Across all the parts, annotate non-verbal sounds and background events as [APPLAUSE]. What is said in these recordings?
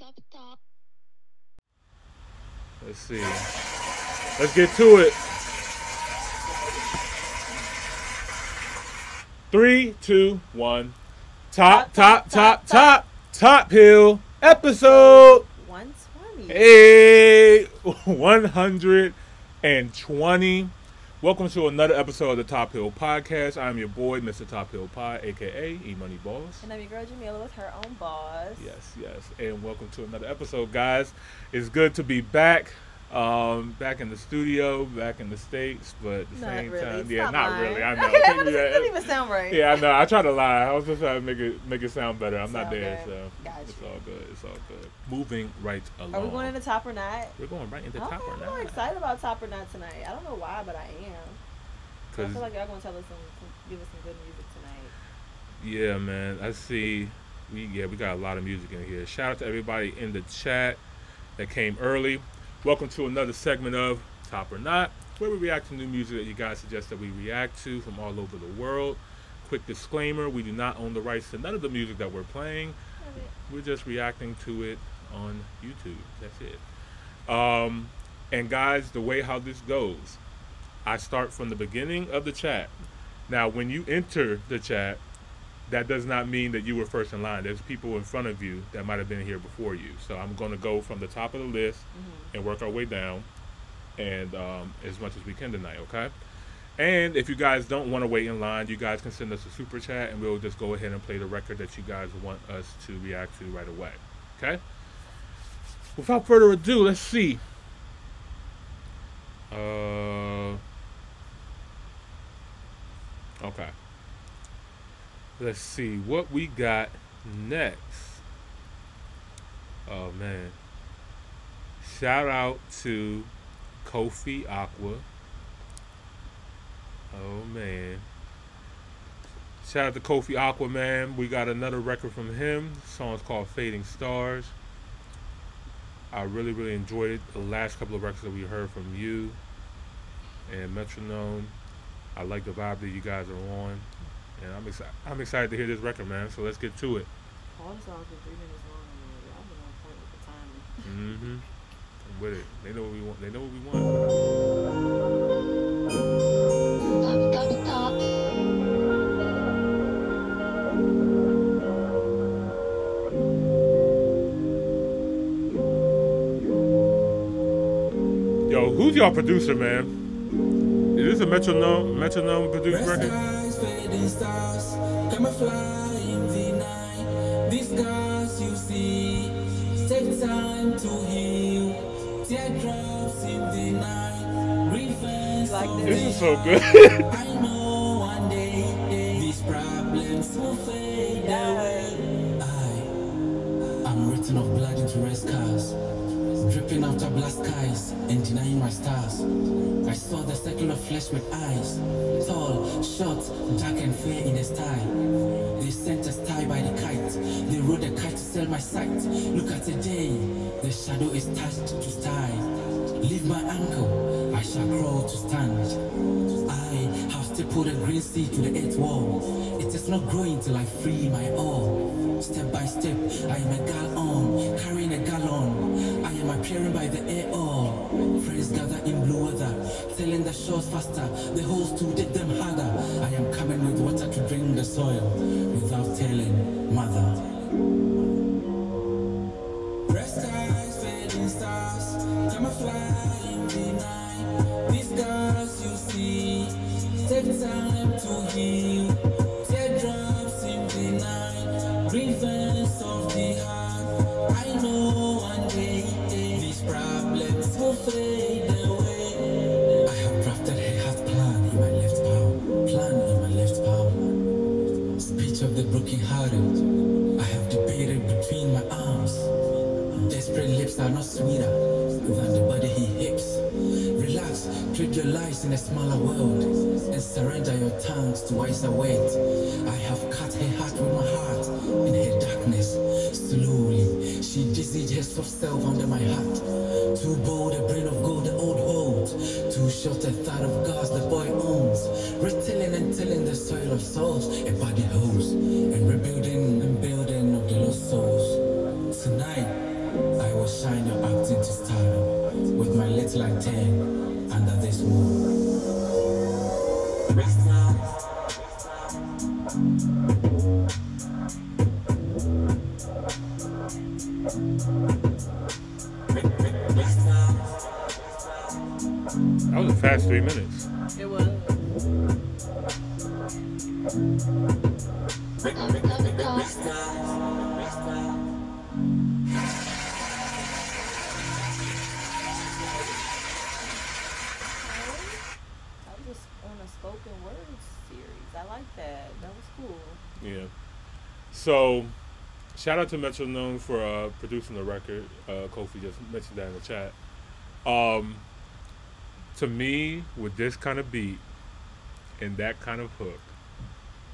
Top, top. Let's see. Let's get to it. Three, two, one. Top, top, top, top, top hill episode. 120. Hey, [LAUGHS] 120. Welcome to another episode of the Top Hill Podcast. I'm your boy, Mr. Top Hill Pie, aka E Money Boss. And I'm your girl Jamila with her own boss. Yes, yes. And welcome to another episode, guys. It's good to be back. Um, back in the studio, back in the States, but at the Not same really. time, yeah, Stop not really. I [LAUGHS] know. Okay, Take but it back. doesn't even sound right. Yeah, I know. I try to lie. I was just trying to make it make it sound better. I'm not there, good. so Got it's all good. It's all good. Moving right along. Are we going into top or not? We're going right into Okay, top or I'm not? really excited about top or not tonight. I don't know why, but I am. Cause I feel like y'all gonna tell us some, some give us some good music tonight. yeah, man. I see. We yeah, we got a lot of music in here. Shout out to everybody in the chat that came early. Welcome to another segment of Top or Not, where we react to new music that you guys suggest that we react to from all over the world. Quick disclaimer: we do not own the rights to none of the music that we're playing. We're just reacting to it on YouTube. That's it. Um, and guys, the way how this goes, I start from the beginning of the chat. Now, when you enter the chat, that does not mean that you were first in line. There's people in front of you that might have been here before you. So I'm going to go from the top of the list and work our way down, and um, as much as we can tonight. Okay. And if you guys don't want to wait in line, you guys can send us a super chat, and we'll just go ahead and play the record that you guys want us to react to right away. Okay. Without further ado, let's see. Uh. Okay. Let's see what we got next. Oh man. Shout out to Kofi Acquah. Oh man. Shout out to Kofi Acquah man. We got another record from him. The song's called Fading Stars. I really, really enjoyed the last couple of records that we heard from you and Metronome. I like the vibe that you guys are on. And I'm excited I'm excited to hear this record, man. So let's get to it. All the songs been three minutes long. man. Y'all been on point with the timing. Mm-hmm. I'm with it. They know what we want. They know what we want. Top, top, top. Yo, who's y'all producer, man? Is this a metronome metronome produced record? Skies, fading stars, camouflage in the night. These scars you see take time to heal. Teardrops in the night, revenge Like of This this? is so good. [LAUGHS] I know one day these problems will fade away. I, I'm written of blood into red scars. Dripping after black skies and denying my stars. I saw the circle of flesh with eyes. Tall, short, dark and fair in the sky. They sent a sty by the kite. They rode a kite to sell my sight. Look at the day, the shadow is touched to sty. Leave my ankle, I shall crawl to stand. I have stapled a green seed to the earth wall. It is not growing till I free my all. Step by step, I am a gallon, the shores faster, the holes to dig them harder. I am coming with water to drain the soil, without telling mother. Fading stars. These you see take time to heal. Desperate lips are not sweeter than the body he hips. Relax, trade your lives in a smaller world, and surrender your tongues to wiser words. I have cut her heart with my heart in her darkness. Slowly, she dizzied her soft self under my heart. Too bold, a brain of gold the old holds. Too short, a thought of gods the boy owns. Retelling and telling the soil of souls, a body holds, and rebuilding and building of the lost souls. Tonight, shine your acting to stardom with my little antenna under this moon. That was a fast three minutes. It was. Another call. I So, shout out to Metronome for uh, producing the record. Uh, Kofi just mentioned that in the chat. Um, to me, with this kind of beat and that kind of hook,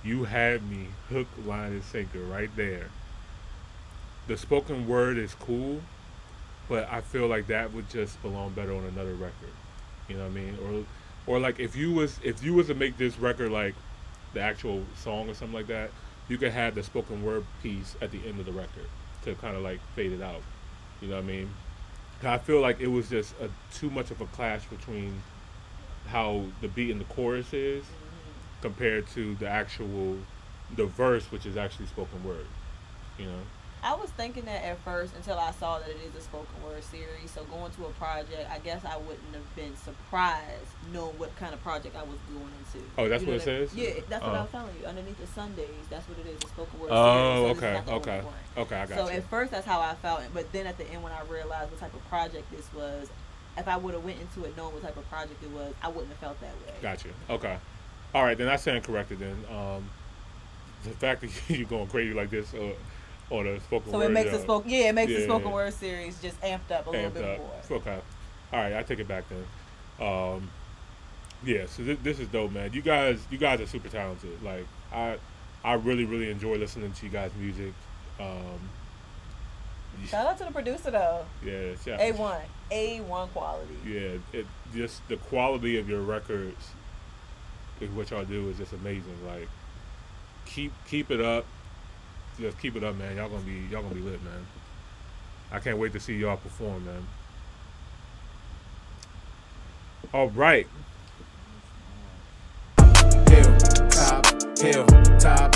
you had me hook, line, and sinker right there. The spoken word is cool, but I feel like that would just belong better on another record. You know what I mean? Or, or like if you was if you was to make this record like the actual song or something like that, you could have the spoken word piece at the end of the record to kind of like fade it out. You know what I mean? I feel like it was just a, too much of a clash between how the beat and the chorus is compared to the actual the verse, which is actually spoken word. You know? I was thinking that at first until I saw that it is a spoken word series. So going to a project, I guess I wouldn't have been surprised knowing what kind of project I was going into. Oh, that's You know what it I says? Yeah, that's what Oh. I was telling you. Underneath the Sundays, that's what it is, a spoken word Oh, series. So okay, not the only okay, okay. I got So you. at first that's how I felt, but then at the end when I realized what type of project this was, if I would have went into it knowing what type of project it was, I wouldn't have felt that way. Gotcha. Okay. All right, then I stand corrected. Then um, the fact that [LAUGHS] you're going crazy like this uh, on a spoken So word, it makes the spoken yeah, it makes yeah, the spoken yeah. word series just amped up a little bit up. more. Okay. All right, I take it back then. Um, yeah, so this, this is dope, man. You guys, you guys are super talented. Like I, I really, really enjoy listening to you guys' music. Um, Shout out to the producer though. yeah, shout- A one. A one quality. Yeah, it just the quality of your records, is what y'all do is just amazing. Like, keep keep it up, just keep it up, man. Y'all gonna be y'all gonna be lit, man. I can't wait to see y'all perform, man. All right, hill, top, hill, top,